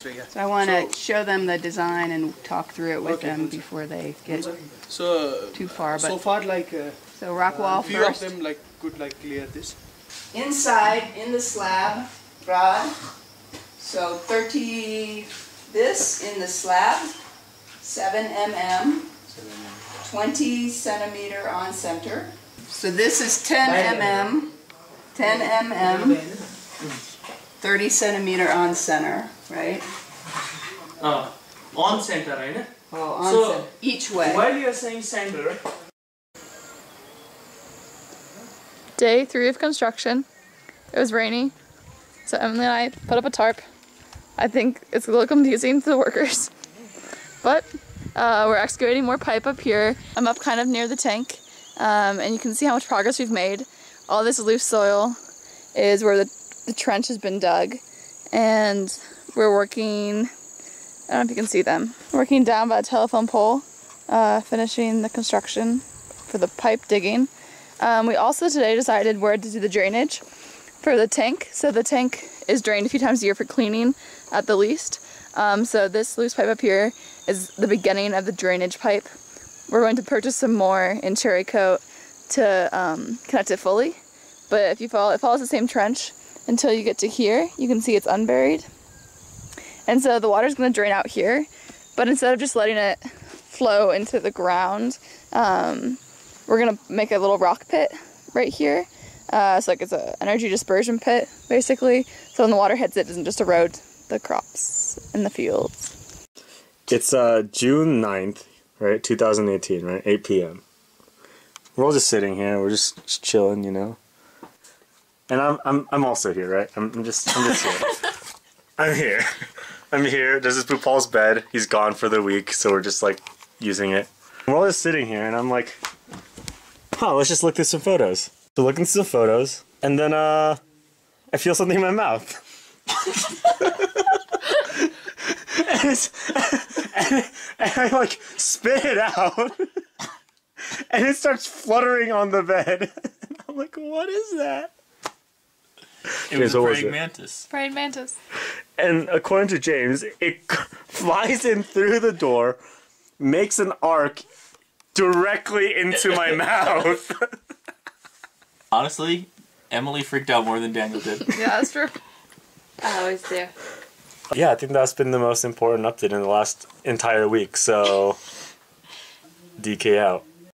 So, I want to So- show them the design and talk through it with Okay, them before they get. So Too far, So far, like uh, So rock wall few first. of them like could like clear this. Inside, in the slab, rod. So 30 this in the slab, 7 mm, 20 centimeter on center. So this is 10 mm, 10 mm, 30 centimeter on center, right? Uh, on center, right? Oh, on So, center, each way. While you are saying center, Day three of construction. It was rainy, so Emily and I put up a tarp. I think it's a little confusing to the workers, but uh, we're excavating more pipe up here. I'm up kind of near the tank, um, and you can see how much progress we've made. All this loose soil is where the, the trench has been dug, and we're working. I don't know if you can see them. Working down by a telephone pole, uh, finishing the construction for the pipe digging. Um, we also today decided where to do the drainage for the tank. So the tank is drained a few times a year for cleaning at the least. Um, so this loose pipe up here is the beginning of the drainage pipe. We're going to purchase some more in Charikot to um, connect it fully. But if you follow, it follows the same trench until you get to here. You can see it's unburied. And so the water's going to drain out here. But instead of just letting it flow into the ground, um, we're gonna make a little rock pit right here. Uh, so like it's an energy dispersion pit, basically. So when the water hits it, it doesn't just erode the crops in the fields. It's uh, June 9th, right? 2018, right? 8 p.m. We're all just sitting here. We're just chilling, you know. And I'm I'm I'm also here, right? I'm, I'm just I'm just here. I'm here. I'm here. This is Bhupal's bed. He's gone for the week, so we're just like using it. We're all just sitting here, and I'm like, huh? Let's just look through some photos. So looking through some photos, and then uh, I feel something in my mouth. and, it's, and, and I like spit it out, and it starts fluttering on the bed. I'm like, what is that? It was a was praying it? mantis. Praying mantis. And according to James, it flies in through the door, makes an arc directly into my mouth. Honestly, Emily freaked out more than Daniel did. Yeah, that's true. I always do. yeah, I think that's been the most important update in the last entire week. So, DK out.